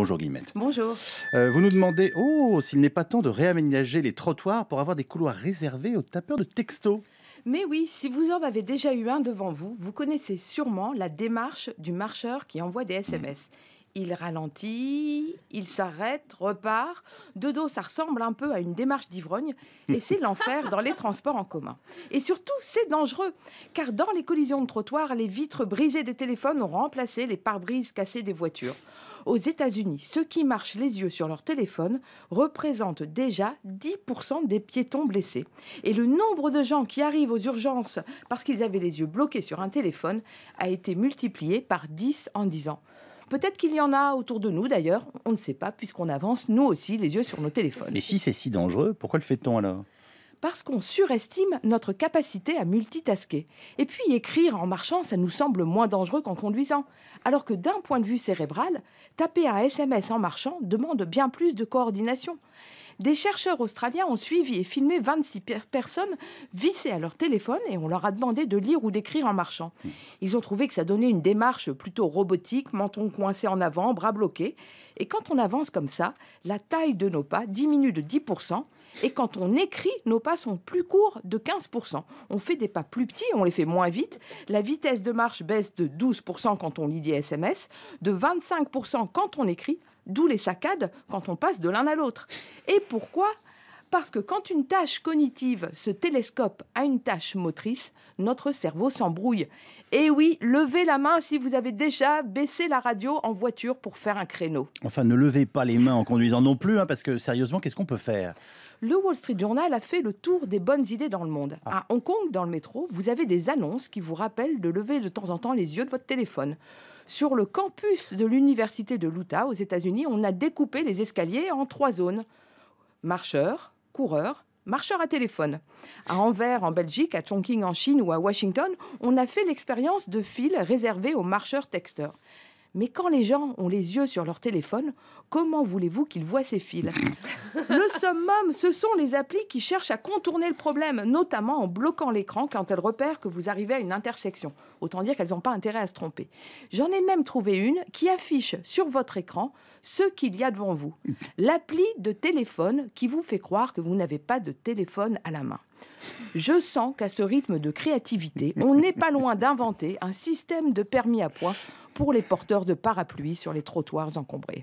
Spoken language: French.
Bonjour Guillemette. Bonjour. Euh, vous nous demandez, oh, s'il n'est pas temps de réaménager les trottoirs pour avoir des couloirs réservés aux tapeurs de textos. Mais oui, si vous en avez déjà eu un devant vous, vous connaissez sûrement la démarche du marcheur qui envoie des SMS. Il ralentit, il s'arrête, repart. De dos, ça ressemble un peu à une démarche d'ivrogne. Et c'est l'enfer dans les transports en commun. Et surtout, c'est dangereux. Car dans les collisions de trottoirs, les vitres brisées des téléphones ont remplacé les pare-brises cassées des voitures. Aux États-Unis, ceux qui marchent les yeux sur leur téléphone représentent déjà 10% des piétons blessés. Et le nombre de gens qui arrivent aux urgences parce qu'ils avaient les yeux bloqués sur un téléphone a été multiplié par 10 en 10 ans. Peut-être qu'il y en a autour de nous d'ailleurs, on ne sait pas, puisqu'on avance nous aussi les yeux sur nos téléphones. Mais si c'est si dangereux, pourquoi le fait-on alors? Parce qu'on surestime notre capacité à multitasker. Et puis écrire en marchant, ça nous semble moins dangereux qu'en conduisant. Alors que d'un point de vue cérébral, taper un SMS en marchant demande bien plus de coordination. Des chercheurs australiens ont suivi et filmé 26 personnes vissées à leur téléphone et on leur a demandé de lire ou d'écrire en marchant. Ils ont trouvé que ça donnait une démarche plutôt robotique, menton coincé en avant, bras bloqués. Et quand on avance comme ça, la taille de nos pas diminue de 10%. Et quand on écrit, nos pas sont plus courts de 15%. On fait des pas plus petits, on les fait moins vite. La vitesse de marche baisse de 12% quand on lit des SMS, de 25% quand on écrit, D'où les saccades quand on passe de l'un à l'autre. Et pourquoi? Parce que quand une tâche cognitive se télescope à une tâche motrice, notre cerveau s'embrouille. Et oui, levez la main si vous avez déjà baissé la radio en voiture pour faire un créneau. Enfin, ne levez pas les mains en conduisant non plus, hein, parce que sérieusement, qu'est-ce qu'on peut faire? Le Wall Street Journal a fait le tour des bonnes idées dans le monde. À Hong Kong, dans le métro, vous avez des annonces qui vous rappellent de lever de temps en temps les yeux de votre téléphone. Sur le campus de l'université de l'Utah aux États-Unis, on a découpé les escaliers en trois zones marcheurs, coureurs, marcheurs à téléphone. À Anvers, en Belgique, à Chongqing, en Chine ou à Washington, on a fait l'expérience de fils réservés aux marcheurs texteurs. Mais quand les gens ont les yeux sur leur téléphone, comment voulez-vous qu'ils voient ces fils? Le summum, ce sont les applis qui cherchent à contourner le problème, notamment en bloquant l'écran quand elles repèrent que vous arrivez à une intersection. Autant dire qu'elles n'ont pas intérêt à se tromper. J'en ai même trouvé une qui affiche sur votre écran ce qu'il y a devant vous. L'appli de téléphone qui vous fait croire que vous n'avez pas de téléphone à la main. Je sens qu'à ce rythme de créativité, on n'est pas loin d'inventer un système de permis à points pour les porteurs de parapluies sur les trottoirs encombrés.